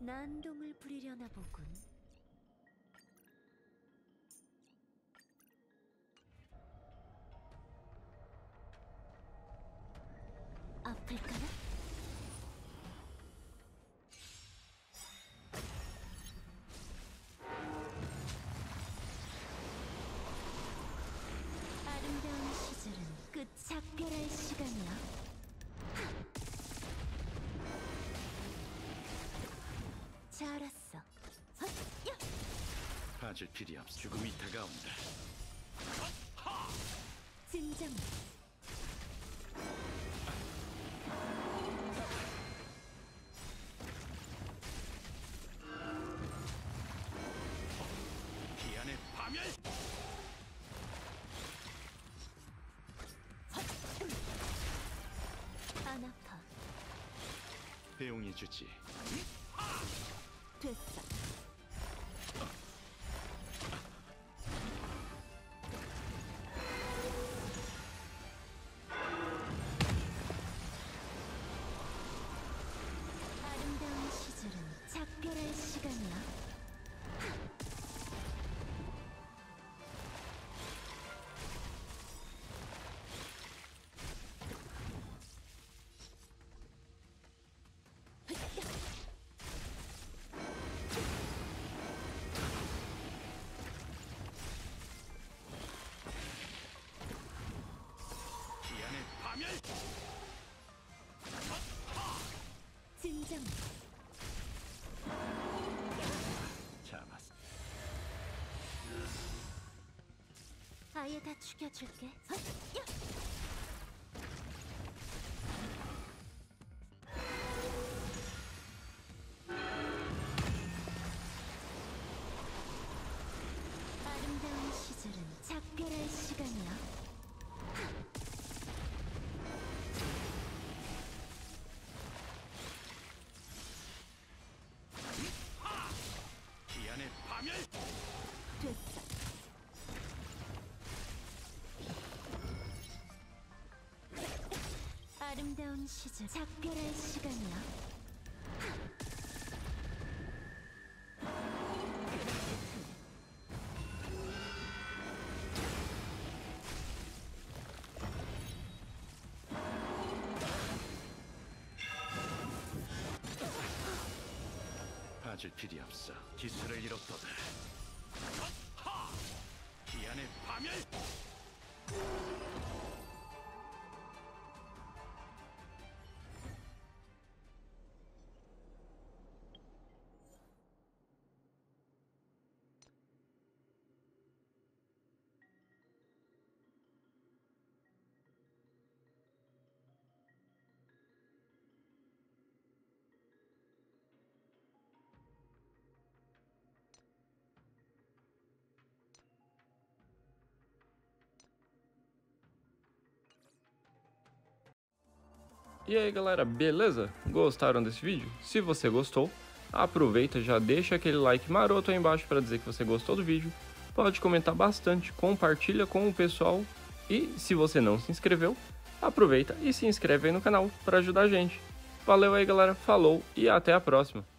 난동을 부리려나 보군. 잘았어. 헛, 야! 빠질 필요 없. 죽음이 다가온다. 진정. 기안의 파멸. 안 아파. 배웅이 주지. Pissa. 진정. 참았어. 아예 다 죽여줄게. 헛, 야! 시절 작별할 시간이야. 빠질 필요 없어. 기술을 잃었도다. 기안의 파멸. E aí galera, beleza? Gostaram desse vídeo? Se você gostou, aproveita já deixa aquele like maroto aí embaixo para dizer que você gostou do vídeo. Pode comentar bastante, compartilha com o pessoal e se você não se inscreveu, aproveita e se inscreve aí no canal para ajudar a gente. Valeu aí galera, falou e até a próxima!